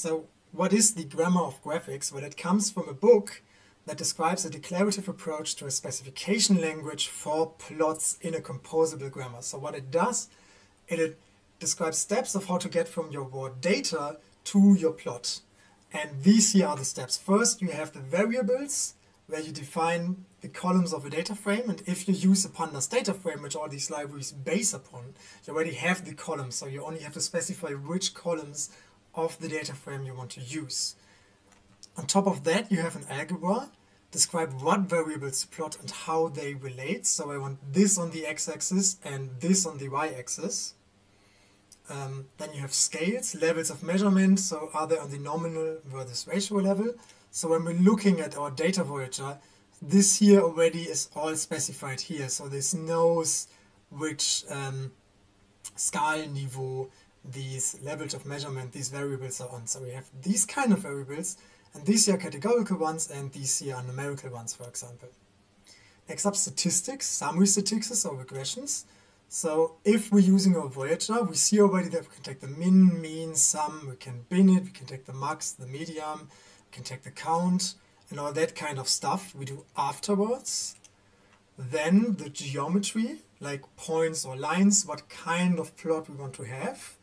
So what is the grammar of graphics? Well, it comes from a book that describes a declarative approach to a specification language for plots in a composable grammar. So what it does, it describes steps of how to get from your raw data to your plot. And these here are the steps. First, you have the variables where you define the columns of a data frame. And if you use a pandas data frame, which all these libraries base upon, you already have the columns. So you only have to specify which columns of the data frame you want to use. On top of that, you have an algebra, describe what variables to plot and how they relate. So I want this on the x-axis and this on the y-axis. Um, then you have scales, levels of measurement, so are they on the nominal versus ratio level. So when we're looking at our data voyager, this here already is all specified here. So this knows which um, scale niveau these levels of measurement, these variables are on. So we have these kind of variables, and these are categorical ones, and these here are numerical ones, for example. Next up, statistics, summary statistics or regressions. So if we're using our Voyager, we see already that we can take the min, mean, sum, we can bin it, we can take the max, the medium, we can take the count, and all that kind of stuff we do afterwards. Then the geometry, like points or lines, what kind of plot we want to have.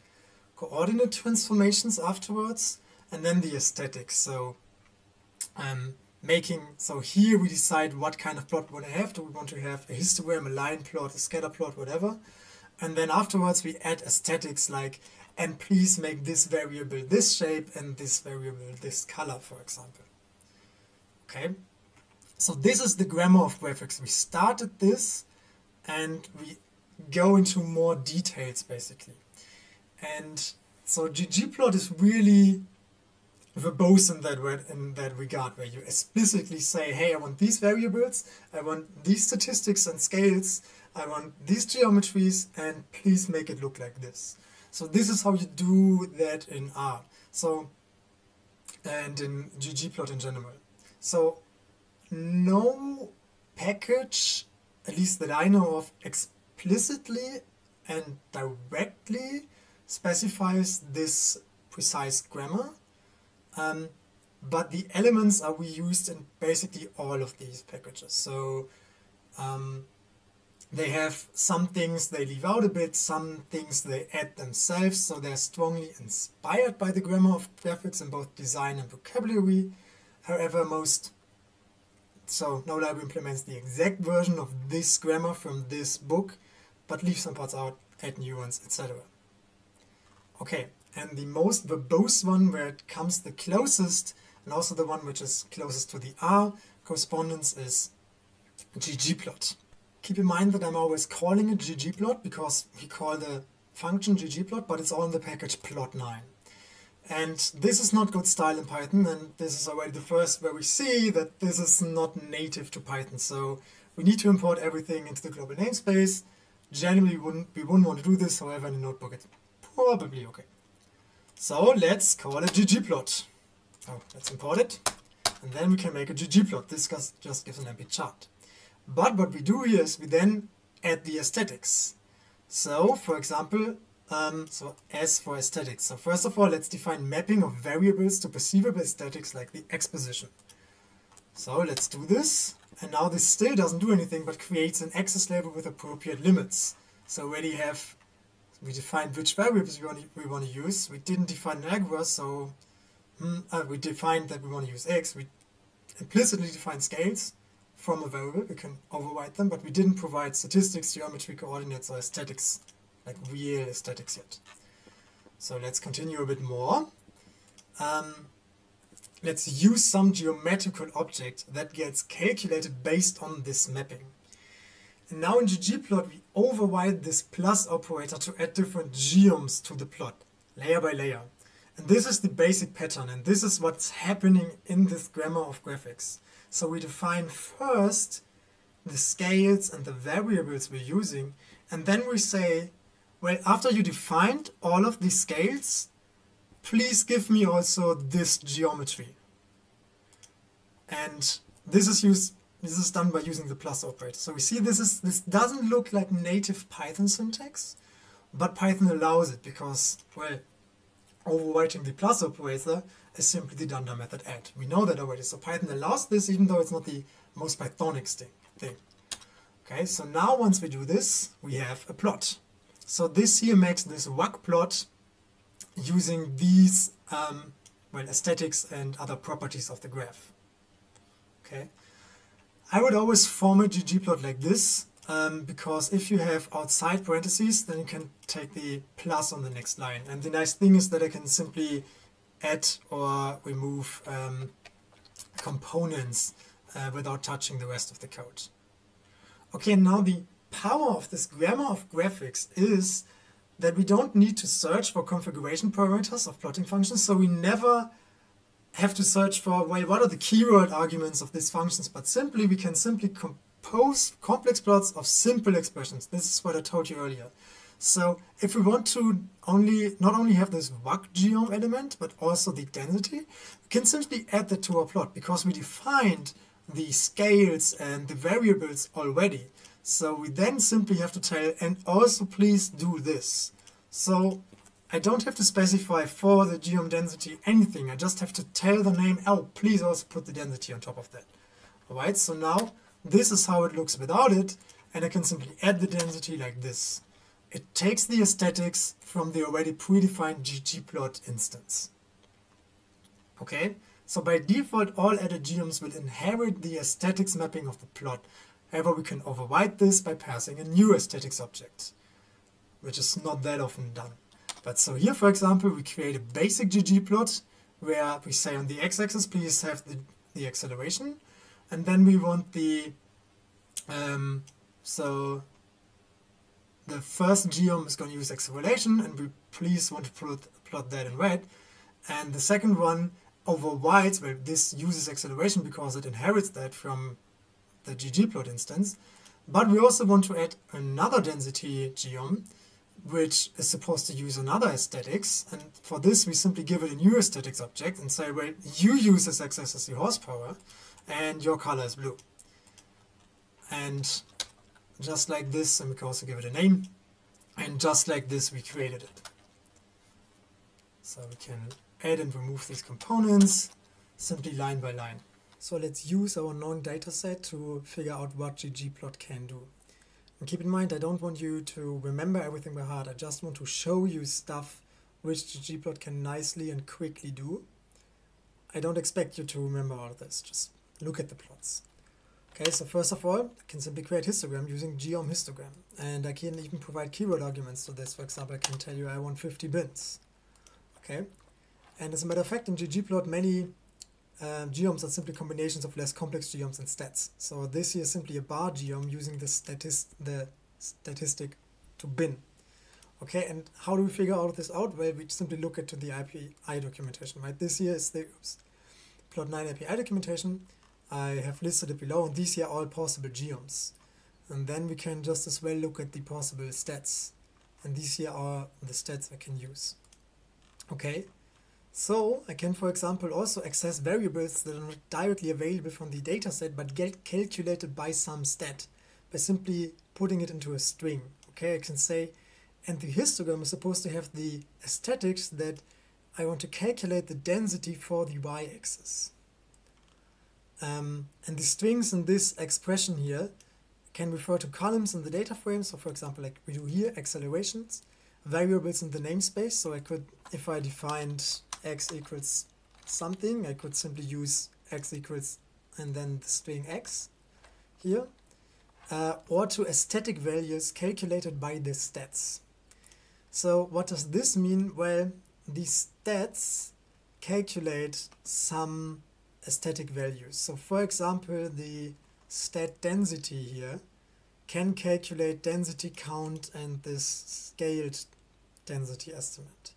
Coordinate transformations afterwards, and then the aesthetics. So um, making, so here we decide what kind of plot we want to have. Do we want to have a histogram, a line plot, a scatter plot, whatever. And then afterwards we add aesthetics like, and please make this variable this shape and this variable this color, for example. Okay, so this is the grammar of graphics. We started this and we go into more details basically. And so ggplot is really verbose in that word, in that regard, where you explicitly say, "Hey, I want these variables, I want these statistics and scales, I want these geometries, and please make it look like this." So this is how you do that in R. So and in ggplot in general. So no package, at least that I know of, explicitly and directly specifies this precise grammar. Um, but the elements are reused in basically all of these packages. So um, they have some things they leave out a bit, some things they add themselves, so they're strongly inspired by the grammar of graphics in both design and vocabulary. However, most so no library implements the exact version of this grammar from this book, but leaves some parts out, add new ones, etc. Okay, and the most verbose one where it comes the closest and also the one which is closest to the R correspondence is ggplot. Keep in mind that I'm always calling it ggplot because we call the function ggplot, but it's all in the package plotnine. And this is not good style in Python, and this is already the first where we see that this is not native to Python. So we need to import everything into the global namespace. Generally, we wouldn't, we wouldn't want to do this, however, in a notebook it's probably okay. So let's call it ggplot. Oh, let's import it. And then we can make a ggplot. This just gives an empty chart. But what we do here is we then add the aesthetics. So, for example, um, so aes for aesthetics. So first of all, let's define mapping of variables to perceivable aesthetics like the x position. So let's do this. And now this still doesn't do anything, but creates an axis label with appropriate limits. So already have we defined which variables we want to, we want to use. We didn't define an algebra, so hmm, uh, we defined that we want to use x. We implicitly defined scales from a variable. We can override them, but we didn't provide statistics, geometry, coordinates, or aesthetics, like real aesthetics yet. So let's continue a bit more. Um, let's use some geometrical object that gets calculated based on this mapping. And now in ggplot we override this plus operator to add different geoms to the plot, layer by layer. And this is the basic pattern, and this is what's happening in this grammar of graphics. So we define first the scales and the variables we're using, and then we say, well, after you defined all of these scales, please give me also this geometry. And this is used this is done by using the plus operator. So we see this is this doesn't look like native Python syntax, but Python allows it because, well, overwriting the plus operator is simply the dunder method add. We know that already, so Python allows this even though it's not the most Pythonic thing. Okay, so now once we do this, we have a plot. So this here makes this WAC plot using these um, well aesthetics and other properties of the graph. Okay, I would always form a ggplot like this um, because if you have outside parentheses, then you can take the plus on the next line. And the nice thing is that I can simply add or remove um, components uh, without touching the rest of the code. Okay, now the power of this grammar of graphics is that we don't need to search for configuration parameters of plotting functions, so we never have to search for, well, what are the keyword arguments of these functions, but simply we can simply compose complex plots of simple expressions. This is what I told you earlier. So if we want to only not only have this WAC geom element, but also the density, we can simply add that to our plot because we defined the scales and the variables already. So we then simply have to tell, and also please do this. So I don't have to specify for the geom density anything. I just have to tell the name, oh, please also put the density on top of that. Alright, so now this is how it looks without it, and I can simply add the density like this. It takes the aesthetics from the already predefined ggplot instance. Okay, so by default all added geoms will inherit the aesthetics mapping of the plot However, we can override this by passing a new aesthetics object, which is not that often done. But so here, for example, we create a basic ggplot where we say on the x-axis, please have the, the acceleration. And then we want the, um, so the first geom is going to use acceleration and we please want to plot, plot that in red. And the second one over white, well, this uses acceleration because it inherits that from the ggplot instance, but we also want to add another density geom, which is supposed to use another aesthetics, and for this we simply give it a new aesthetics object and say, well, you use this axis as your horsepower, and your color is blue. And just like this, and we can also give it a name, and just like this we created it. So we can add and remove these components simply line by line. So let's use our known dataset to figure out what ggplot can do. And keep in mind, I don't want you to remember everything by heart. I just want to show you stuff which ggplot can nicely and quickly do. I don't expect you to remember all of this. Just look at the plots. Okay, so first of all, I can simply create histogram using geom histogram. And I can even provide keyword arguments to this. For example, I can tell you I want 50 bins. Okay, and as a matter of fact, in ggplot, many um, geoms are simply combinations of less complex geoms and stats. So this here is simply a bar geom using the, statist the statistic to bin. Okay, and how do we figure all of this out? Well, we simply look at the API documentation, right? This here is the oops, plotnine API documentation. I have listed it below, and these here are all possible geoms. And then we can just as well look at the possible stats. And these here are the stats I can use. Okay, so I can, for example, also access variables that are not directly available from the dataset but get calculated by some stat by simply putting it into a string. Okay, I can say, and the histogram is supposed to have the aesthetics that I want to calculate the density for the y-axis. Um, and the strings in this expression here can refer to columns in the data frame. So for example, like we do here, accelerations, variables in the namespace. So I could, if I defined x equals something, I could simply use x equals and then the string x here, uh, or to aesthetic values calculated by the stats. So what does this mean? Well, these stats calculate some aesthetic values. So for example, the stat density here can calculate density count and this scaled density estimate.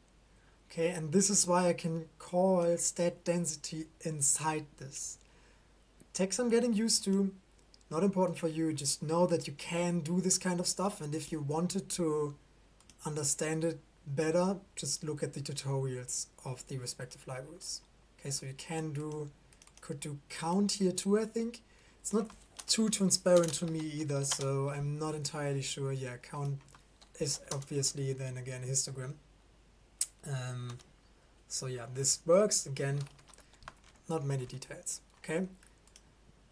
Okay, and this is why I can call stat density inside this. Text I'm getting used to, not important for you, just know that you can do this kind of stuff and if you wanted to understand it better, just look at the tutorials of the respective libraries. Okay, so you can do, could do count here too, I think. It's not too transparent to me either, so I'm not entirely sure. Yeah, count is obviously then again histogram. Um, So yeah, this works again, not many details, okay?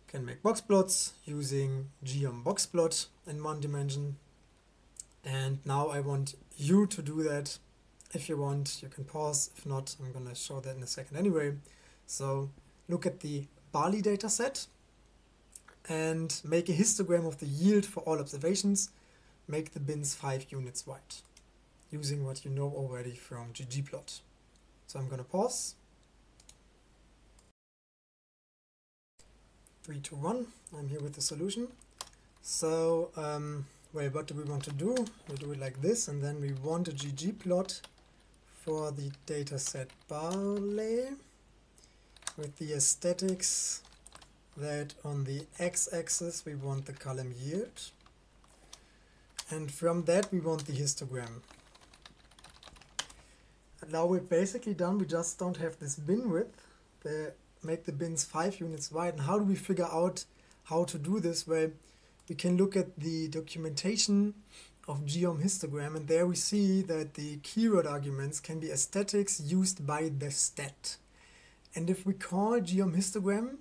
Can make box plots using geom box plot in one dimension. And now I want you to do that. If you want, you can pause. If not, I'm gonna show that in a second anyway. So look at the barley dataset and make a histogram of the yield for all observations. Make the bins 5 units wide using what you know already from ggplot. So I'm going to pause. 3, 2, 1. I'm here with the solution. So, um, well, what do we want to do? We do it like this, and then we want a ggplot for the dataset barley with the aesthetics that on the x-axis we want the column yield and from that we want the histogram. Now we're basically done, we just don't have this bin width, they make the bins 5 units wide and how do we figure out how to do this? Well, we can look at the documentation of geom histogram and there we see that the keyword arguments can be aesthetics used by the stat. And if we call geom histogram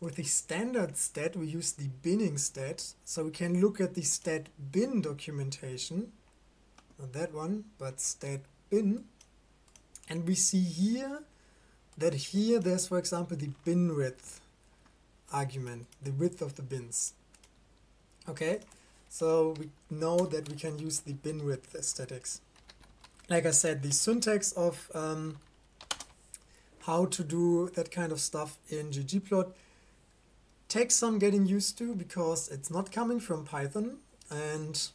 with the standard stat, we use the binning stat. So we can look at the stat bin documentation, not that one, but stat bin. And we see here that here there's, for example, the bin width argument, the width of the bins. Okay, so we know that we can use the bin width aesthetics. Like I said, the syntax of um, how to do that kind of stuff in ggplot takes some getting used to because it's not coming from Python and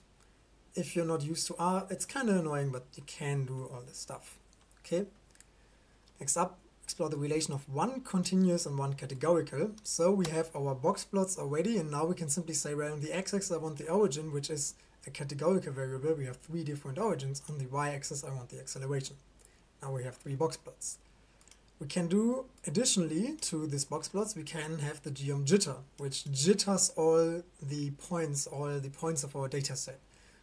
if you're not used to R, it's kind of annoying, but you can do all this stuff. Okay. Next up, explore the relation of one continuous and one categorical. So we have our box plots already, and now we can simply say, well, on the x-axis I want the origin, which is a categorical variable. We have three different origins. On the y-axis I want the acceleration. Now we have three box plots. We can do, additionally to this box plots, we can have the geom jitter, which jitters all the points, all the points of our data set.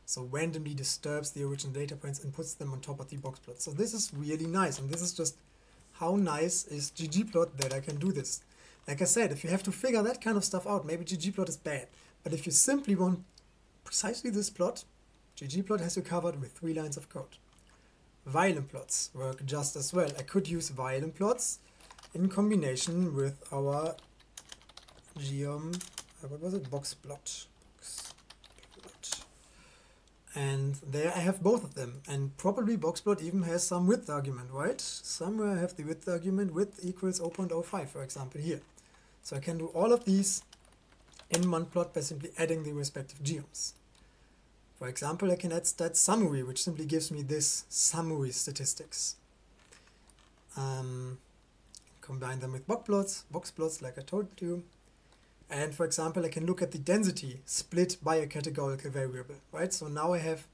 So randomly disturbs the original data points and puts them on top of the box plot. So this is really nice, and this is just how nice is ggplot that I can do this. Like I said, if you have to figure that kind of stuff out, maybe ggplot is bad. But if you simply want precisely this plot, ggplot has you covered with three lines of code violin plots work just as well. I could use violin plots in combination with our geom, uh, what was it, box plot. And there I have both of them. And probably boxplot even has some width argument, right? Somewhere I have the width argument, width equals 0.05, for example, here. So I can do all of these in one plot by simply adding the respective geoms. For example, I can add stat summary, which simply gives me this summary statistics. Um, combine them with box plots, box plots like I told you. And for example, I can look at the density split by a categorical variable, right? So now I have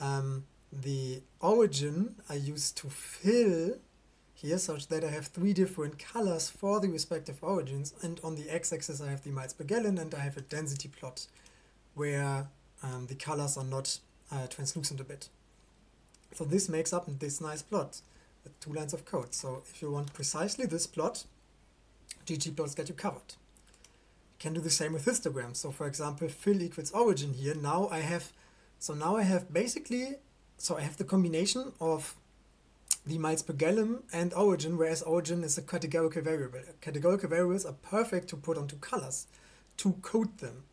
um, the origin I use to fill here such that I have three different colors for the respective origins. And on the x-axis, I have the miles per gallon and I have a density plot where um, the colors are not uh, translucent a bit. So this makes up this nice plot with two lines of code. So if you want precisely this plot, ggplots get you covered. Can do the same with histograms. So for example, fill equals origin here. Now I have, so now I have basically, so I have the combination of the miles per gallon and origin, whereas origin is a categorical variable. Categorical variables are perfect to put onto colors, to code them.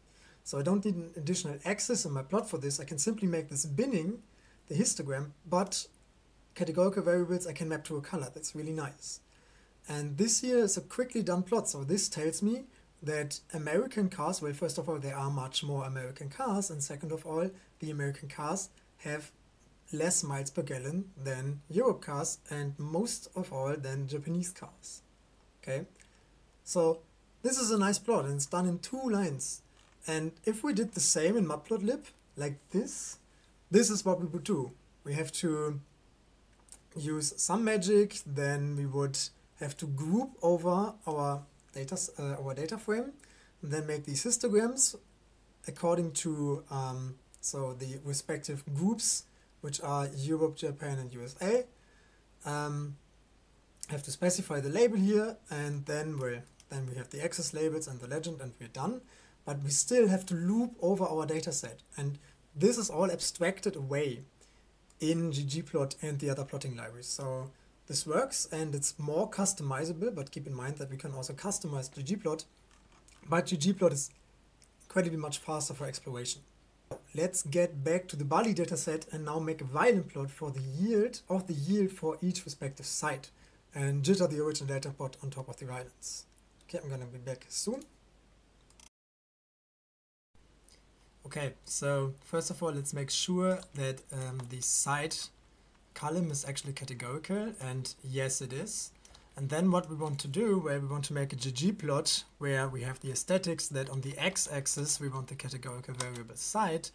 So I don't need an additional axis in my plot for this. I can simply make this binning, the histogram, but categorical variables I can map to a color. That's really nice. And this here is a quickly done plot. So this tells me that American cars, well, first of all, there are much more American cars. And second of all, the American cars have less miles per gallon than Europe cars and most of all than Japanese cars. Okay, so this is a nice plot and it's done in two lines. And if we did the same in matplotlib, like this, this is what we would do. We have to use some magic, then we would have to group over our data, uh, our data frame, and then make these histograms according to um, so the respective groups, which are Europe, Japan, and USA. Um, have to specify the label here and then we then we have the axis labels and the legend and we're done. But we still have to loop over our dataset and this is all abstracted away in ggplot and the other plotting libraries. So this works and it's more customizable, but keep in mind that we can also customize ggplot, but ggplot is incredibly much faster for exploration. Let's get back to the barley dataset and now make a violin plot for the yield of the yield for each respective site and jitter the original data plot on top of the violins. Okay, I'm gonna be back soon. Okay, so first of all, let's make sure that um, the site column is actually categorical, and yes, it is. And then what we want to do, where we want to make a ggplot, where we have the aesthetics that on the x-axis we want the categorical variable site,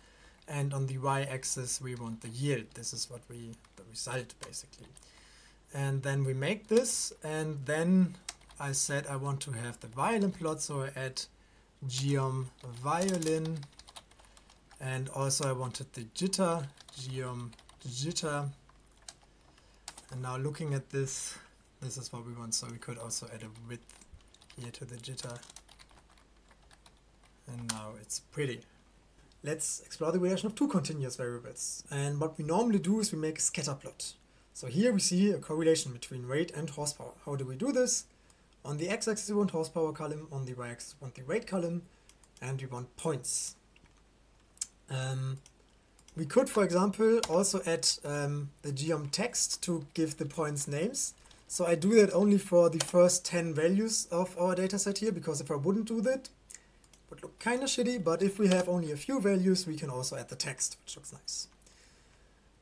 and on the y-axis we want the yield. This is what we, the result basically. And then we make this, and then I said I want to have the violin plot, so I add geom violin and also I wanted the jitter, geom jitter. And now looking at this, this is what we want. So we could also add a width here to the jitter. And now it's pretty. Let's explore the relation of two continuous variables. And what we normally do is we make a scatter plot. So here we see a correlation between weight and horsepower. How do we do this? On the x-axis we want horsepower column, on the y-axis we want the weight column, and we want points. Um, we could, for example, also add um, the geom text to give the points names. So I do that only for the first 10 values of our dataset here, because if I wouldn't do that, it would look kind of shitty, but if we have only a few values, we can also add the text, which looks nice.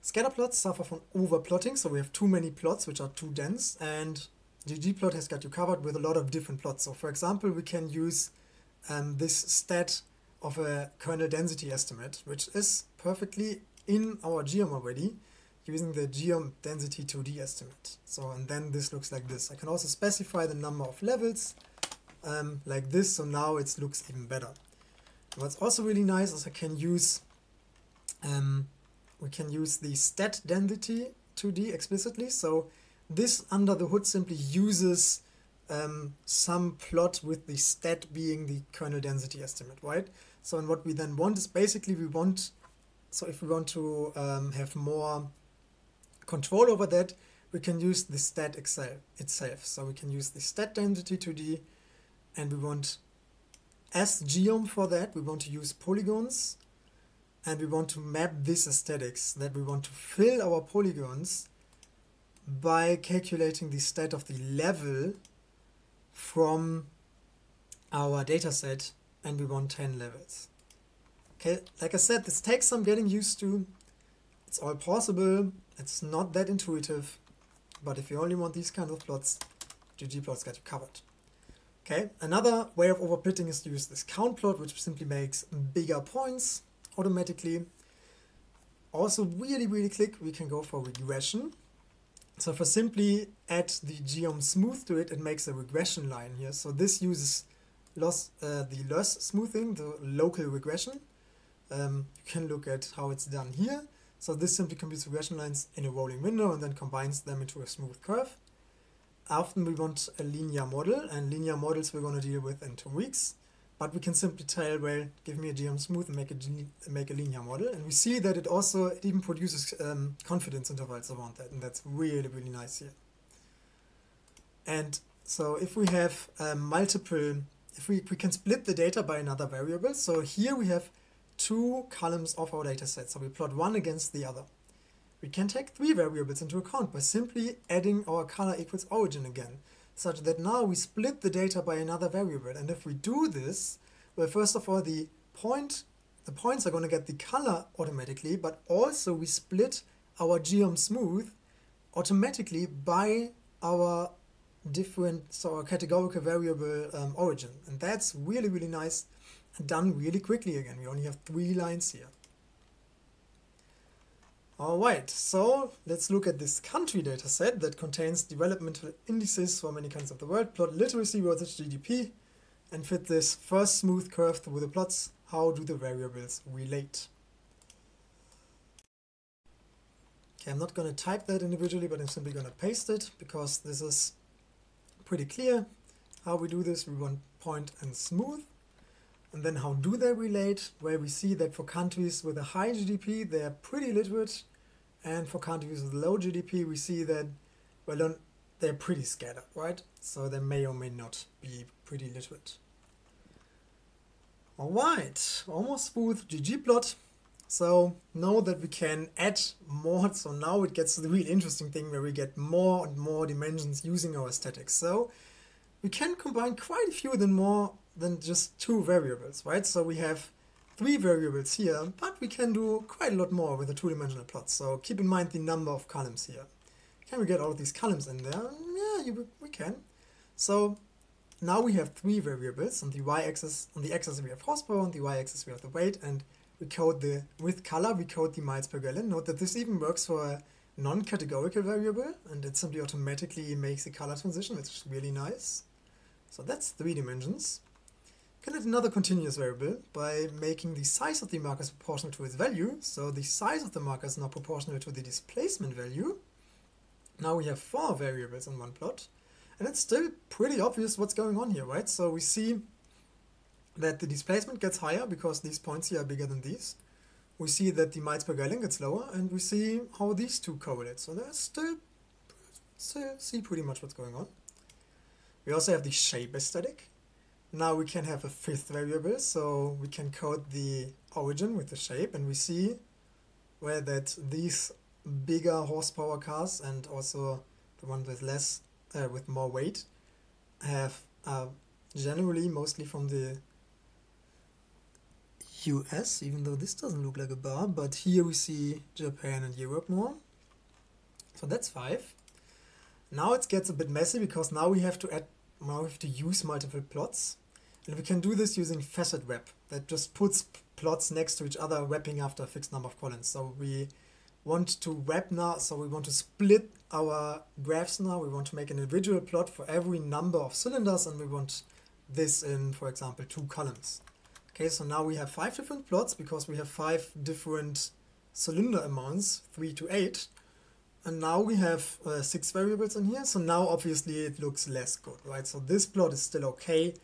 Scatter plots suffer from overplotting, so we have too many plots which are too dense, and ggplot has got you covered with a lot of different plots. So for example, we can use um, this stat of a kernel density estimate, which is perfectly in our geom already using the geom density 2D estimate. So, and then this looks like this. I can also specify the number of levels um, like this, so now it looks even better. what's also really nice is I can use, um, we can use the stat density 2D explicitly. So this under the hood simply uses um, some plot with the stat being the kernel density estimate, right? So and what we then want is basically we want, so if we want to um, have more control over that, we can use the stat Excel itself. So we can use the stat density 2D and we want as geom for that, we want to use polygons and we want to map this aesthetics that we want to fill our polygons by calculating the stat of the level from our dataset and we want 10 levels. Okay, like I said, this takes some getting used to. It's all possible. It's not that intuitive. But if you only want these kind of plots, ggplots get you covered. Okay, another way of overplotting is to use this count plot, which simply makes bigger points automatically. Also, really, really quick, we can go for regression. So if I simply add the geom smooth to it, it makes a regression line here. So this uses loess, uh, the loess smoothing, the local regression. Um, you can look at how it's done here. So this simply computes regression lines in a rolling window and then combines them into a smooth curve. Often we want a linear model, and linear models we're going to deal with in two weeks. But we can simply tell, well, give me a geom smooth and make a, make a linear model. And we see that it also it even produces um, confidence intervals around that. And that's really, really nice here. And so if we have um, multiple if we, we can split the data by another variable. So here we have two columns of our data set. So we plot one against the other. We can take three variables into account by simply adding our color equals origin again, such that now we split the data by another variable. And if we do this, well, first of all, the point, the points are going to get the color automatically, but also we split our geom smooth automatically by our different so our categorical variable um, origin. And that's really, really nice done really quickly again. We only have three lines here. Alright, so let's look at this country data set that contains developmental indices for many kinds of the world, plot literacy versus GDP, and fit this first smooth curve through the plots. How do the variables relate? Okay, I'm not going to type that individually, but I'm simply going to paste it because this is pretty clear how we do this. We want point and smooth. And then how do they relate? Where we see that for countries with a high GDP, they're pretty literate. And for countries with low GDP, we see that, well, they're pretty scattered, right? So they may or may not be pretty literate. Alright, almost smooth ggplot. So know that we can add more. So now it gets to the really interesting thing where we get more and more dimensions using our statics. So we can combine quite a few than more than just two variables, right? So we have three variables here, but we can do quite a lot more with a two-dimensional plot. So keep in mind the number of columns here. Can we get all of these columns in there? Yeah, you, we can. So now we have three variables. On the y-axis, on the x-axis we have horsepower, on the y-axis we have the weight, and we code the, with color, we code the miles per gallon. Note that this even works for a non-categorical variable, and it simply automatically makes a color transition, which is really nice. So that's three dimensions add another continuous variable by making the size of the markers proportional to its value. So the size of the marker is now proportional to the displacement value. Now we have four variables in one plot. And it's still pretty obvious what's going on here, right? So we see that the displacement gets higher because these points here are bigger than these. We see that the miles per gallon gets lower, and we see how these two correlate. So there's still, still see pretty much what's going on. We also have the shape aesthetic. Now we can have a fifth variable, so we can code the origin with the shape, and we see where that these bigger horsepower cars and also the one with less, uh, with more weight, have uh, generally mostly from the US, even though this doesn't look like a bar, but here we see Japan and Europe more. So that's five. Now it gets a bit messy because now we have to add, now we have to use multiple plots. And we can do this using facet wrap that just puts plots next to each other wrapping after a fixed number of columns. So we want to wrap now, so we want to split our graphs now. We want to make an individual plot for every number of cylinders and we want this in, for example, two columns. Okay, so now we have five different plots because we have five different cylinder amounts, three to eight. And now we have uh, six variables in here. So now obviously it looks less good, right? So this plot is still okay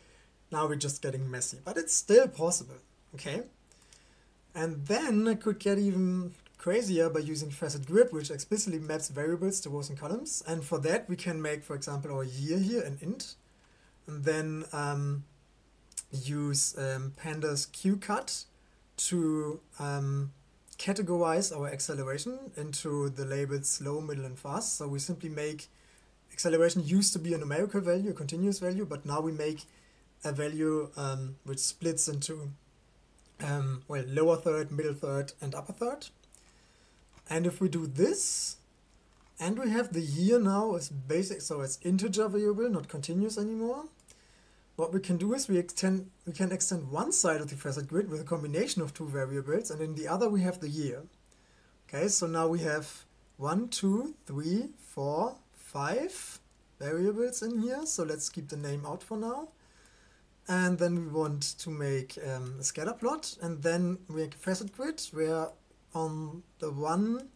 now we're just getting messy, but it's still possible, okay? And then I could get even crazier by using facet grid, which explicitly maps variables to rows and columns. And for that, we can make, for example, our year here an int, and then um, use um, pandas qcut to um, categorize our acceleration into the labels slow, middle, and fast. So we simply make acceleration used to be a numerical value, a continuous value, but now we make a value um, which splits into um, well lower third, middle third, and upper third. And if we do this, and we have the year now as basic, so it's integer variable, not continuous anymore. What we can do is we extend we can extend one side of the facet grid with a combination of two variables, and in the other we have the year. Okay, so now we have one, two, three, four, five variables in here. So let's keep the name out for now and then we want to make um, a scatter plot. And then we make a facet grid where on the one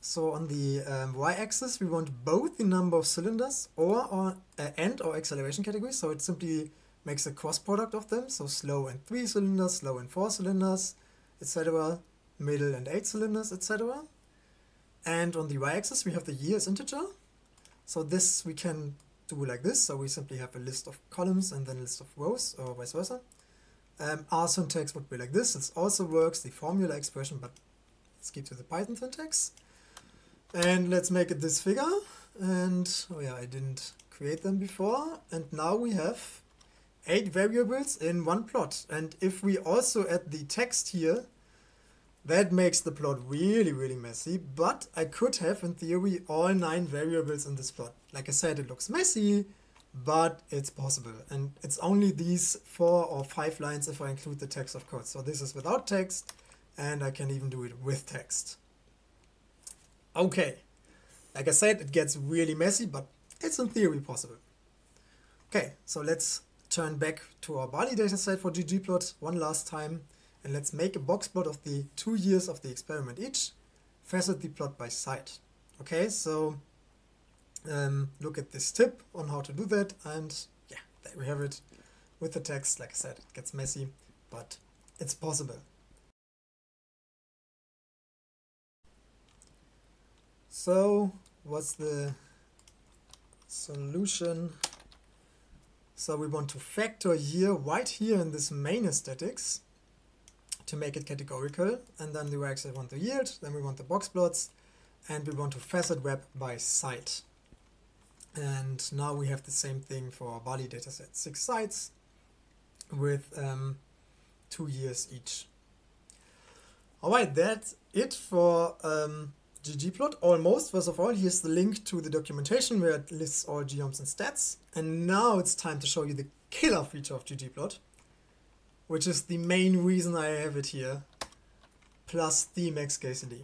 so on the um, y-axis we want both the number of cylinders or, or uh, and or acceleration categories. So it simply makes a cross product of them. So slow and three cylinders slow and four cylinders etc middle and eight cylinders etc and on the y-axis we have the year as integer. So this we can do like this. So we simply have a list of columns and then a list of rows or vice versa. Um, our syntax would be like this. This also works, the formula expression, but let's keep to the Python syntax. And let's make it this figure. And oh yeah, I didn't create them before. And now we have eight variables in one plot. And if we also add the text here, that makes the plot really, really messy, but I could have, in theory, all nine variables in this plot. Like I said, it looks messy, but it's possible. And it's only these four or five lines if I include the text, of course. So this is without text, and I can even do it with text. Okay, like I said, it gets really messy, but it's in theory possible. Okay, so let's turn back to our barley dataset for ggplot one last time. And let's make a box plot of the two years of the experiment each, facet the plot by side. Okay, so um, look at this tip on how to do that and yeah there we have it. With the text like I said it gets messy but it's possible. So what's the solution? So we want to factor here right here in this main aesthetics to make it categorical and then we actually want the yield then we want the box plots and we want to facet wrap by site. And now we have the same thing for our barley dataset six sites with um, two years each. Alright that's it for um, ggplot almost. First of all here's the link to the documentation where it lists all geoms and stats. And now it's time to show you the killer feature of ggplot which is the main reason I have it here plus the max KCD